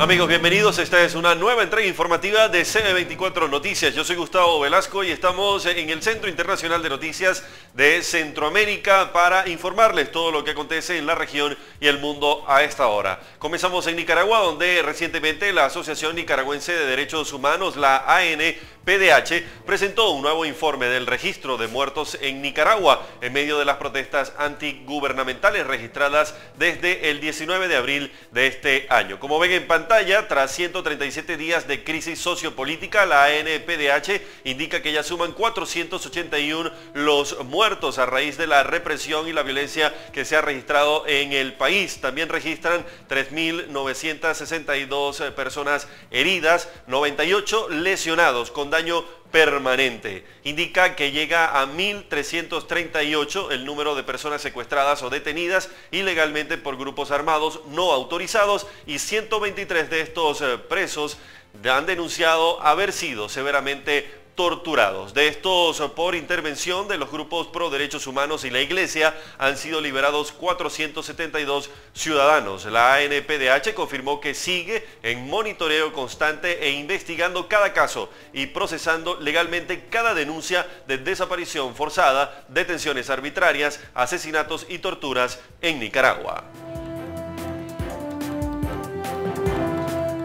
Amigos, bienvenidos. Esta es una nueva entrega informativa de CB24 Noticias. Yo soy Gustavo Velasco y estamos en el Centro Internacional de Noticias de Centroamérica para informarles todo lo que acontece en la región y el mundo a esta hora. Comenzamos en Nicaragua, donde recientemente la Asociación Nicaragüense de Derechos Humanos, la AN, PDH presentó un nuevo informe del registro de muertos en Nicaragua en medio de las protestas antigubernamentales registradas desde el 19 de abril de este año. Como ven en pantalla, tras 137 días de crisis sociopolítica, la ANPDH indica que ya suman 481 los muertos a raíz de la represión y la violencia que se ha registrado en el país. También registran 3.962 personas heridas, 98 lesionados con daño permanente. Indica que llega a 1.338 el número de personas secuestradas o detenidas ilegalmente por grupos armados no autorizados y 123 de estos eh, presos han denunciado haber sido severamente torturados. De estos, por intervención de los grupos pro derechos humanos y la iglesia, han sido liberados 472 ciudadanos. La ANPDH confirmó que sigue en monitoreo constante e investigando cada caso y procesando legalmente cada denuncia de desaparición forzada, detenciones arbitrarias, asesinatos y torturas en Nicaragua.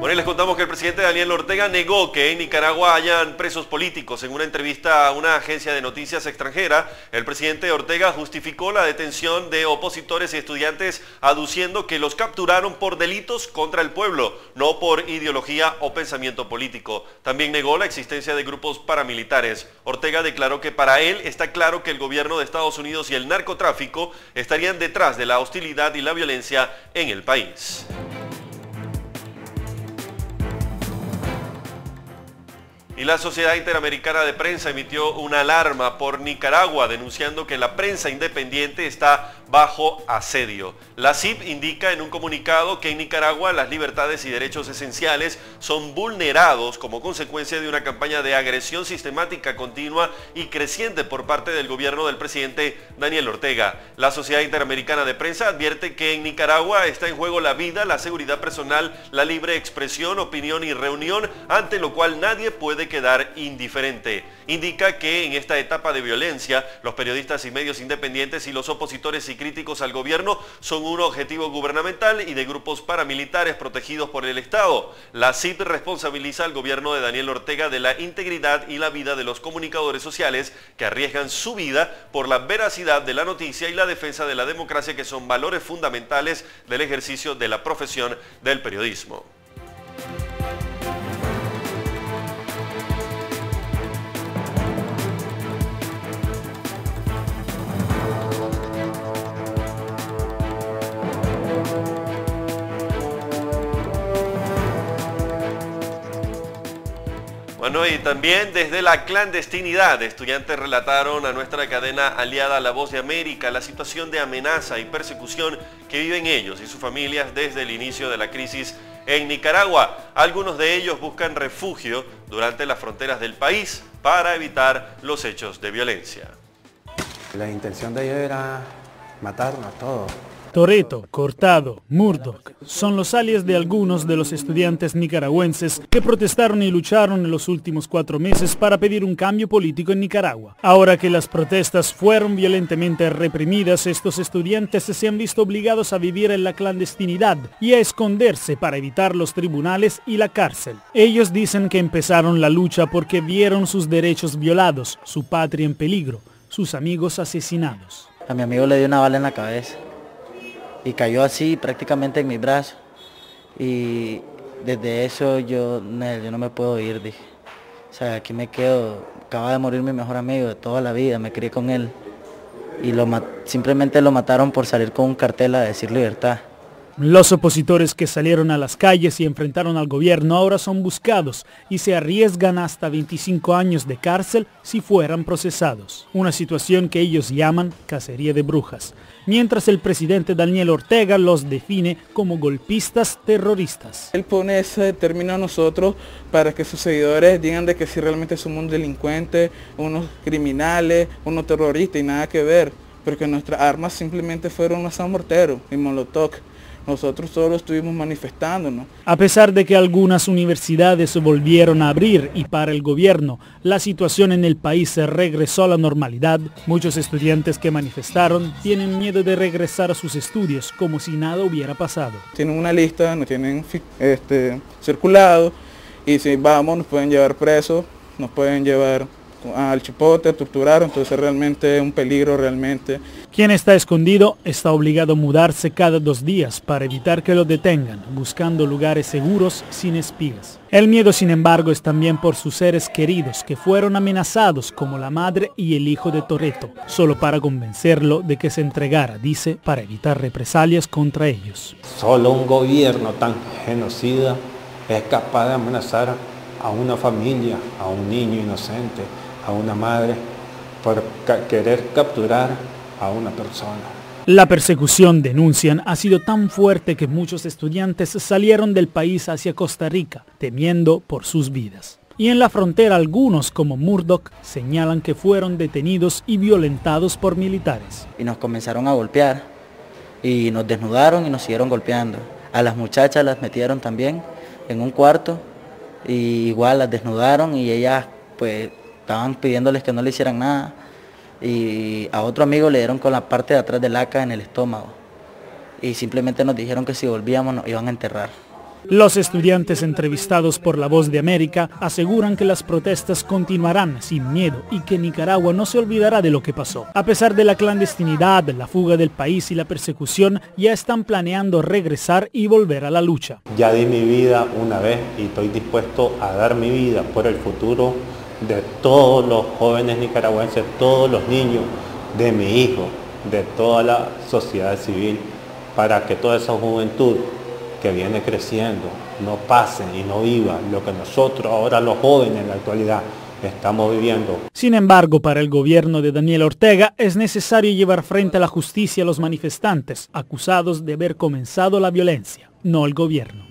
Bueno, les contamos que el presidente Daniel Ortega negó que en Nicaragua hayan presos políticos. En una entrevista a una agencia de noticias extranjera, el presidente Ortega justificó la detención de opositores y estudiantes aduciendo que los capturaron por delitos contra el pueblo, no por ideología o pensamiento político. También negó la existencia de grupos paramilitares. Ortega declaró que para él está claro que el gobierno de Estados Unidos y el narcotráfico estarían detrás de la hostilidad y la violencia en el país. Y la Sociedad Interamericana de Prensa emitió una alarma por Nicaragua denunciando que la prensa independiente está bajo asedio. La CIP indica en un comunicado que en Nicaragua las libertades y derechos esenciales son vulnerados como consecuencia de una campaña de agresión sistemática, continua y creciente por parte del gobierno del presidente Daniel Ortega. La Sociedad Interamericana de Prensa advierte que en Nicaragua está en juego la vida, la seguridad personal, la libre expresión, opinión y reunión, ante lo cual nadie puede quedar indiferente. Indica que en esta etapa de violencia, los periodistas y medios independientes y los opositores y críticos al gobierno son un objetivo gubernamental y de grupos paramilitares protegidos por el Estado. La CIP responsabiliza al gobierno de Daniel Ortega de la integridad y la vida de los comunicadores sociales que arriesgan su vida por la veracidad de la noticia y la defensa de la democracia que son valores fundamentales del ejercicio de la profesión del periodismo. Y también desde la clandestinidad, estudiantes relataron a nuestra cadena aliada La Voz de América la situación de amenaza y persecución que viven ellos y sus familias desde el inicio de la crisis en Nicaragua. Algunos de ellos buscan refugio durante las fronteras del país para evitar los hechos de violencia. La intención de ellos era matarnos a todos Toreto, Cortado, Murdoch son los alias de algunos de los estudiantes nicaragüenses que protestaron y lucharon en los últimos cuatro meses para pedir un cambio político en Nicaragua. Ahora que las protestas fueron violentamente reprimidas, estos estudiantes se han visto obligados a vivir en la clandestinidad y a esconderse para evitar los tribunales y la cárcel. Ellos dicen que empezaron la lucha porque vieron sus derechos violados, su patria en peligro, sus amigos asesinados. A mi amigo le dio una bala en la cabeza y cayó así prácticamente en mi brazo. Y desde eso yo, yo no me puedo ir, dije. O sea, aquí me quedo, acaba de morir mi mejor amigo de toda la vida, me crié con él. Y lo, simplemente lo mataron por salir con un cartel a decir libertad. Los opositores que salieron a las calles y enfrentaron al gobierno ahora son buscados y se arriesgan hasta 25 años de cárcel si fueran procesados. Una situación que ellos llaman cacería de brujas mientras el presidente Daniel Ortega los define como golpistas terroristas. Él pone ese término a nosotros para que sus seguidores digan de que si realmente somos delincuentes, unos criminales, unos terroristas y nada que ver, porque nuestras armas simplemente fueron unos morteros y molotov nosotros solo estuvimos manifestándonos. A pesar de que algunas universidades volvieron a abrir y para el gobierno la situación en el país se regresó a la normalidad, muchos estudiantes que manifestaron tienen miedo de regresar a sus estudios como si nada hubiera pasado. Tienen una lista, nos tienen este, circulado y si vamos nos pueden llevar presos, nos pueden llevar al chipote, torturar, entonces realmente es un peligro realmente. Quien está escondido está obligado a mudarse cada dos días para evitar que lo detengan, buscando lugares seguros sin espigas. El miedo, sin embargo, es también por sus seres queridos que fueron amenazados como la madre y el hijo de Toreto, solo para convencerlo de que se entregara, dice, para evitar represalias contra ellos. Solo un gobierno tan genocida es capaz de amenazar a una familia, a un niño inocente, a una madre por querer capturar a una persona. La persecución, denuncian, ha sido tan fuerte que muchos estudiantes salieron del país hacia Costa Rica, temiendo por sus vidas. Y en la frontera algunos, como Murdoch, señalan que fueron detenidos y violentados por militares. Y nos comenzaron a golpear, y nos desnudaron y nos siguieron golpeando. A las muchachas las metieron también en un cuarto, y igual las desnudaron y ellas pues estaban pidiéndoles que no le hicieran nada y a otro amigo le dieron con la parte de atrás del ACA en el estómago y simplemente nos dijeron que si volvíamos nos iban a enterrar. Los estudiantes entrevistados por La Voz de América aseguran que las protestas continuarán sin miedo y que Nicaragua no se olvidará de lo que pasó. A pesar de la clandestinidad, la fuga del país y la persecución, ya están planeando regresar y volver a la lucha. Ya di mi vida una vez y estoy dispuesto a dar mi vida por el futuro de todos los jóvenes nicaragüenses, todos los niños, de mi hijo, de toda la sociedad civil, para que toda esa juventud que viene creciendo no pase y no viva lo que nosotros ahora los jóvenes en la actualidad estamos viviendo. Sin embargo, para el gobierno de Daniel Ortega es necesario llevar frente a la justicia a los manifestantes acusados de haber comenzado la violencia, no el gobierno.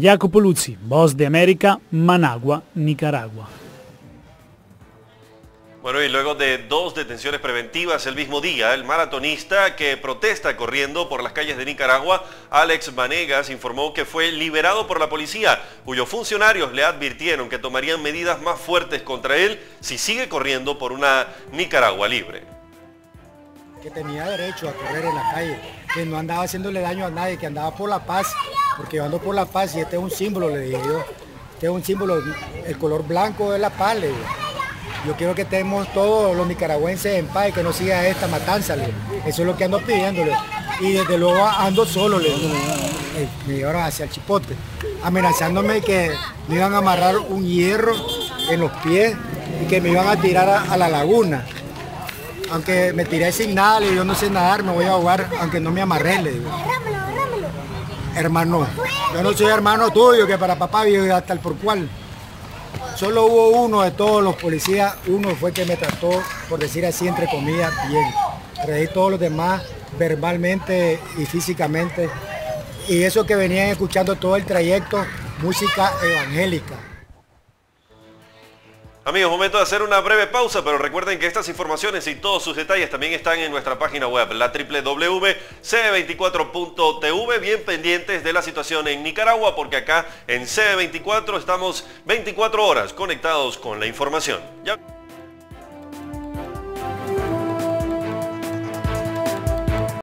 Jacopo Luzzi, Voz de América, Managua, Nicaragua. Bueno, y luego de dos detenciones preventivas el mismo día, el maratonista que protesta corriendo por las calles de Nicaragua, Alex Vanegas, informó que fue liberado por la policía, cuyos funcionarios le advirtieron que tomarían medidas más fuertes contra él si sigue corriendo por una Nicaragua libre. Que tenía derecho a correr en la calle, que no andaba haciéndole daño a nadie, que andaba por la paz, porque yo ando por la paz y este es un símbolo, le dije yo. Este es un símbolo, el color blanco de la paz, le dije. Yo quiero que estemos todos los nicaragüenses en paz y que no siga esta matanza. Eso es lo que ando pidiéndole. Y desde luego ando solo, le, me llevaron hacia el chipote, amenazándome que me iban a amarrar un hierro en los pies y que me iban a tirar a, la laguna. Aunque me tiré sin nada, le yo no sé nadar, me voy a ahogar, aunque no me amarré, le digo. Hermano, yo no soy hermano tuyo, que para papá vive hasta el por cual. Solo hubo uno de todos los policías, uno fue que me trató, por decir así, entre comillas, bien. Pero todos los demás verbalmente y físicamente. Y eso que venían escuchando todo el trayecto, música evangélica. Amigos, momento de hacer una breve pausa, pero recuerden que estas informaciones y todos sus detalles también están en nuestra página web, la www.c24.tv, bien pendientes de la situación en Nicaragua, porque acá en C24 estamos 24 horas conectados con la información.